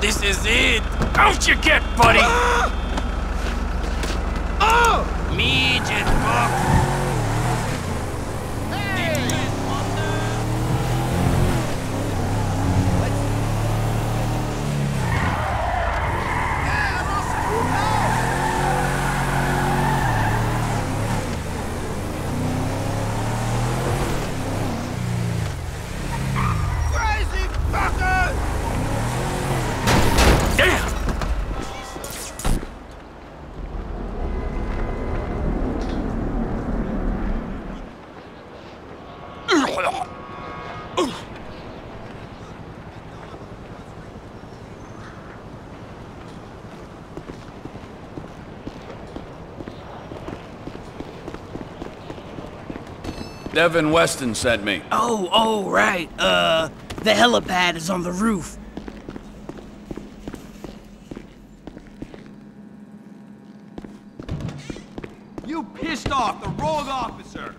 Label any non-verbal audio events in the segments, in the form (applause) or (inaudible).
This is it! Out you get, buddy! Oh! Midget fuck! Devin Weston sent me. Oh, oh, right. Uh, the helipad is on the roof. You pissed off the wrong officer!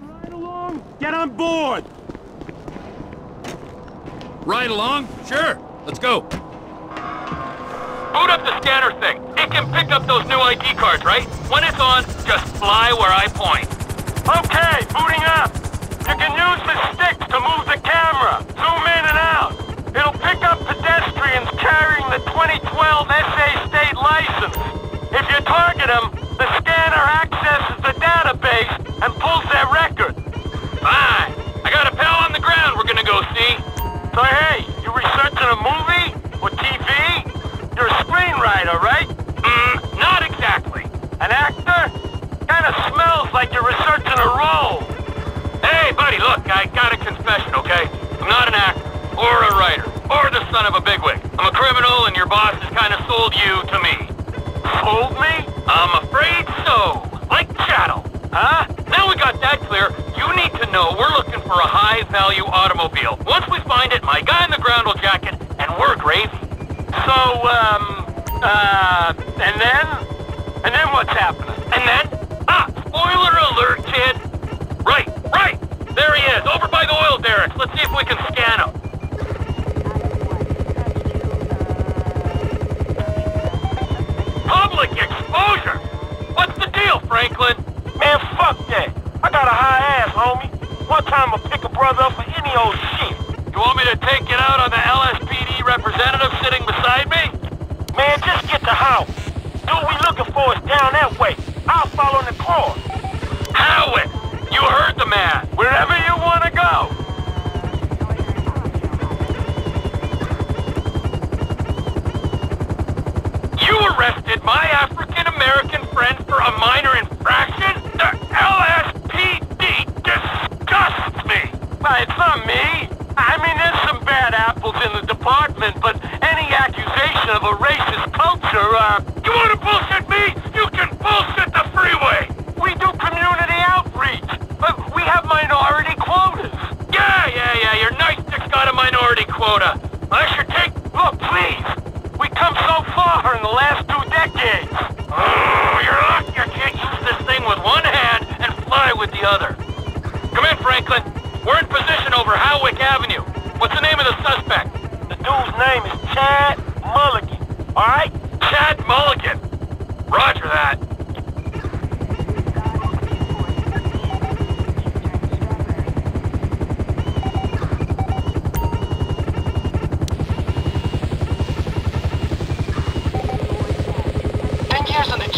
Right along. Get on board. Ride along? Sure. Let's go. Boot up the scanner thing. It can pick up those new ID cards, right? When it's on, just fly where I point. Okay, booting up. You can use the sticks to move the camera. Zoom in and out. It'll pick up pedestrians carrying the 2012 SA state license. Not an actor, or a writer, or the son of a bigwig. I'm a criminal, and your boss has kinda sold you to me. Sold me? I'm afraid so. Like chattel. Huh? Now we got that clear, you need to know we're looking for a high-value automobile. Once we find it, my guy in the ground will jack it, and we're gravy. So, um, uh, and then? And then what's happening? And then? Ah, spoiler alert! There he is, over by the oil derricks. Let's see if we can scan him. Public exposure! What's the deal, Franklin? Man, fuck that. I got a high ass, homie. One time I'll pick a brother up for any old shit. You want me to take it out on the LSPD representative sitting beside me? Man, just get the house. Dude we looking for is down that way. I'll follow in the car. Howard! You heard the man. Wherever you want to go. You arrested my African-American friend for a minor infraction? The LSPD disgusts me! Well, it's not me. I mean, there's some bad apples in the department, but any accusation of a racist culture, uh... You wanna bullshit me? You can bullshit the freeway! We do community outreach, but we have minority quotas. Yeah, yeah, yeah, your nice dick's got a minority quota. I should take... Look, please! We come so far in the last two decades. Oh, you're lucky I can't use this thing with one hand and fly with the other. Come in, Franklin. We're in position over Hawick Avenue. What's the name of the suspect? The dude's name is Chad Mulligan. All right? Chad Mulligan. Roger that.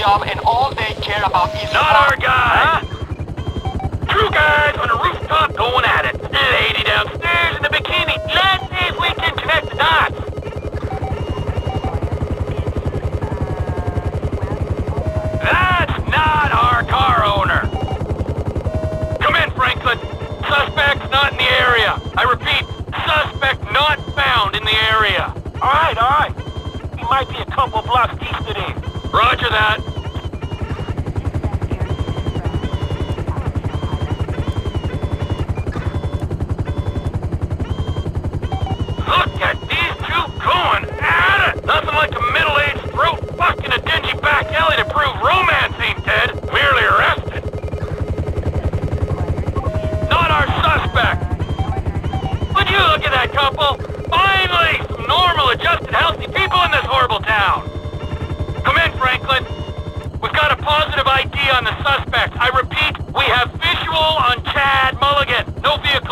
Job and all they care about is... Not our guy! Two guys on a rooftop going at it. Lady downstairs in the bikini. Let's see if we can connect the dots. That's not our car owner. Come in, Franklin. Suspect's not in the area. I repeat, suspect not found in the area. All right, all right. He might be a couple blocks east of there. Roger that.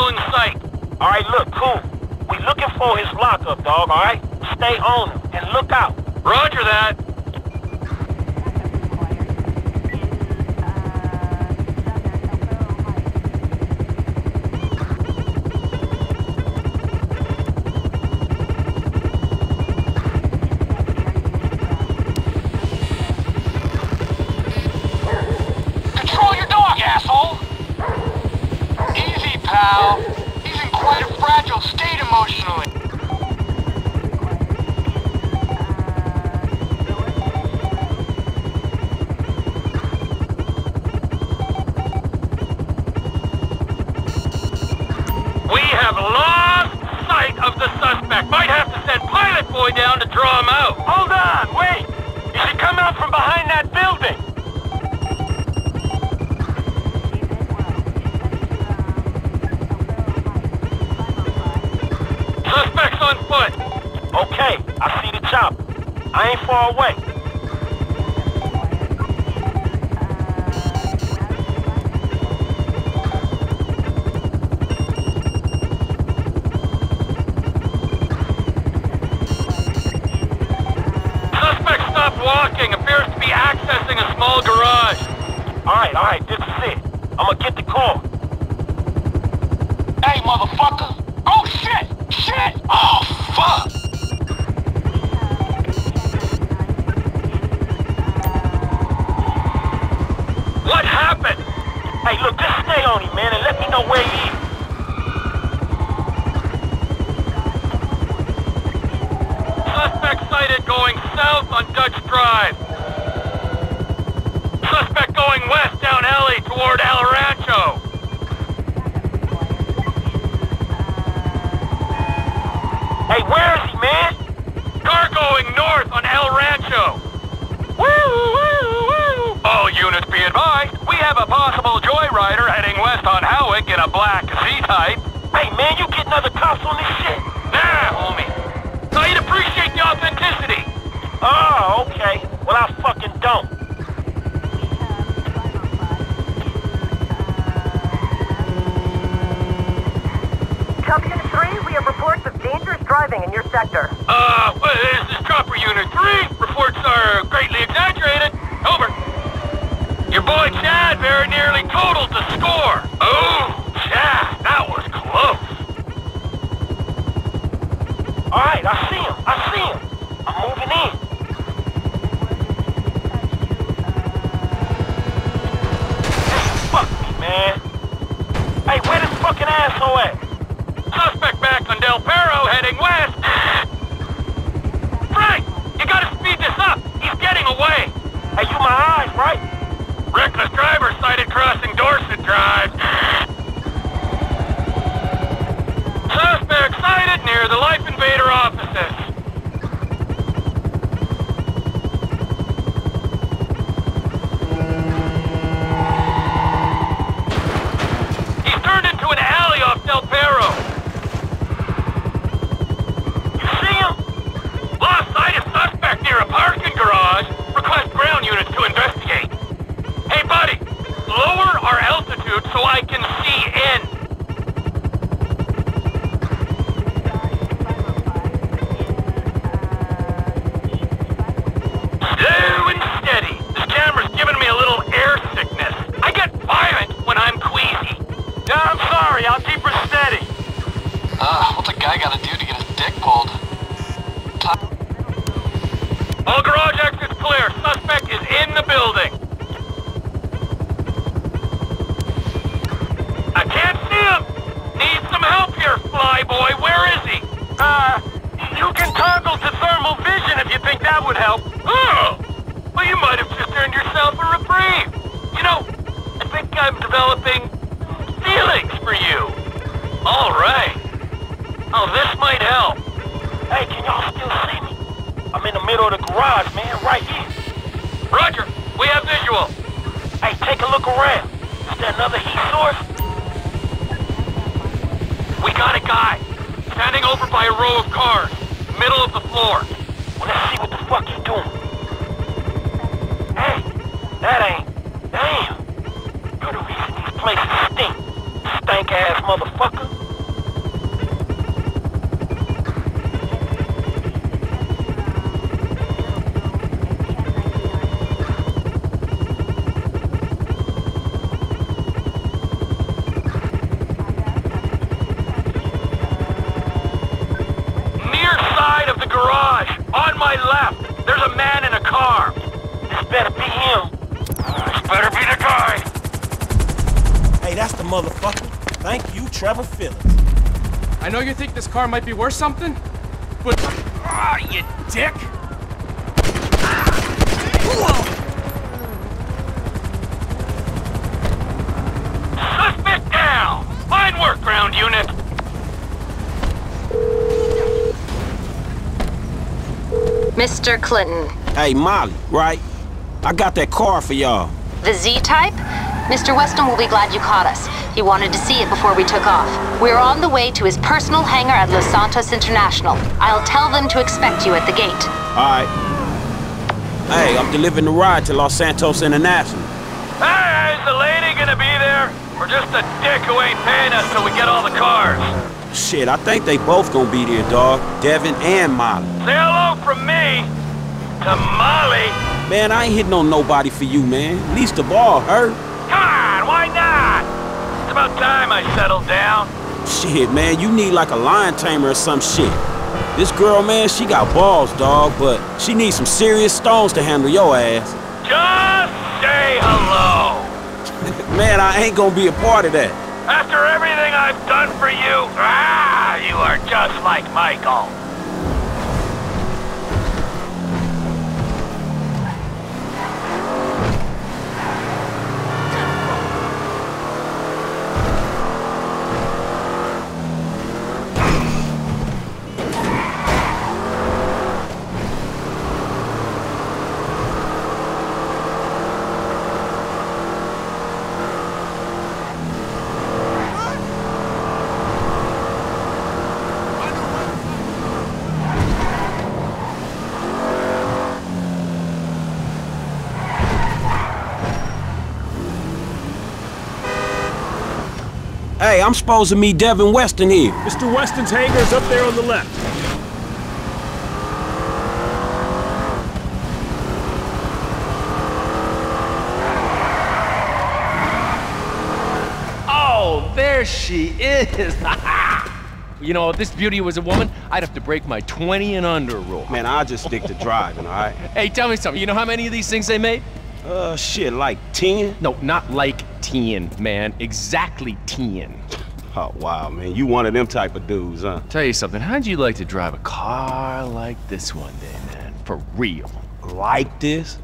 Vehicle in sight. All right, look, cool. We looking for his lockup, dog, all right? Stay on him and look out. Roger that. Have lost sight of the suspect. Might have to send Pilot Boy down to draw him out. Hold on, wait! You should come out from behind that building. Suspect's on foot. Okay, I see the chop. I ain't far away. All right, all right, this is it. I'm gonna get the call. Hey, motherfucker! Oh, shit! Shit! Oh, fuck! What happened? Hey, look, just stay on him, man, and let me know where he is. Suspect sighted going south on Dutch Drive. Suspect going west down alley toward El Rancho. Hey, where is he, man? Car going north on El Rancho. Woo, woo, woo. All units be advised, we have a possible joyrider heading west on Hawick in a black Z-Type. Hey, man, you getting other cops on this shit? Nah, homie. I'd appreciate the authenticity. Oh, okay. Well, I fucking don't. Unit 3, we have reports of dangerous driving in your sector. Uh, this is Chopper Unit 3. Reports are greatly exaggerated. Over. Your boy Chad very nearly totaled the score. Heading west. Frank, you gotta speed this up. He's getting away. Hey, you my eyes, right? Reckless driver sighted crossing Dorset Drive. Suspect sighted near the LifeInvader offices. Garage exits clear. Suspect is in the building. I can't see him. Need some help here, flyboy. Where is he? Uh, you can toggle to thermal vision if you think that would help. Oh! Well, you might have just earned yourself a reprieve. You know, I think I'm developing feelings for you. All right. I'm the middle of the garage, man, right here. Roger, we have visual. Hey, take a look around. Is there another heat source? We got a guy. Standing over by a row of cars. Middle of the floor. Well, let's see what the fuck he's doing. Hey, That ain't. Damn. You're the reason these places stink. Stank ass motherfucker. Thank you, Trevor Phillips. I know you think this car might be worth something, but... Ah, you dick! Suspect down. Fine work, ground unit. Mr. Clinton, Hey, Molly, right? I got that car for y'all. the Z-Type? Mr. Weston will be glad you caught us. He wanted to see it before we took off. We're on the way to his personal hangar at Los Santos International. I'll tell them to expect you at the gate. All right. Hey, I'm delivering the ride to Los Santos International. Hey, is the lady gonna be there? Or just a dick who ain't paying us till we get all the cars? Shit, I think they both gonna be there, dog. Devin and Molly. Say hello from me to Molly. Man, I ain't hitting on nobody for you, man. Least of all her. Come on, why not? It's about time I settled down. Shit, man, you need like a lion tamer or some shit. This girl, man, she got balls, dog, but she needs some serious stones to handle your ass. Just say hello. (laughs) Man, I ain't gonna be a part of that. After everything I've done for you, ah, you are just like Michael. Hey, I'm supposed to meet Devin Weston here. Mr. Weston's hangar is up there on the left. Oh, there she is. (laughs) you know, if this beauty was a woman, I'd have to break my 20 and under rule. Man, I'll just stick to driving, all right? Hey, tell me something. You know how many of these things they made? Uh, shit, like 10? No, not like 10, man. Exactly 10. Oh, wow, man. You one of them type of dudes, huh? Tell you something. How'd you like to drive a car like this one day, man? For real. Like this?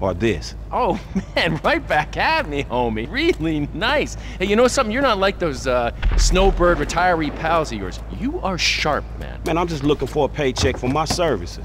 Or this? Oh, (laughs) man, right back at me, homie. Really nice. Hey, you know something? You're not like those uh, snowbird retiree pals of yours. You are sharp, man. Man, I'm just looking for a paycheck for my services.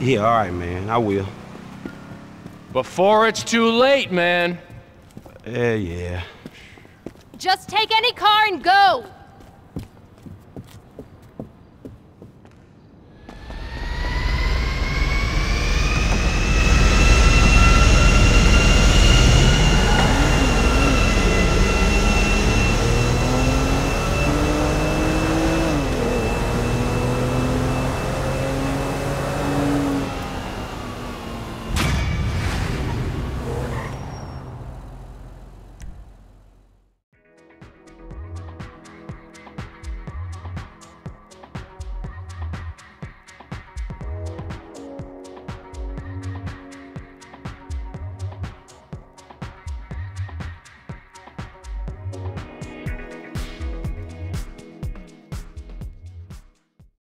Yeah, all right, man. I will. Before it's too late, man. Yeah, yeah. Just take any car and go.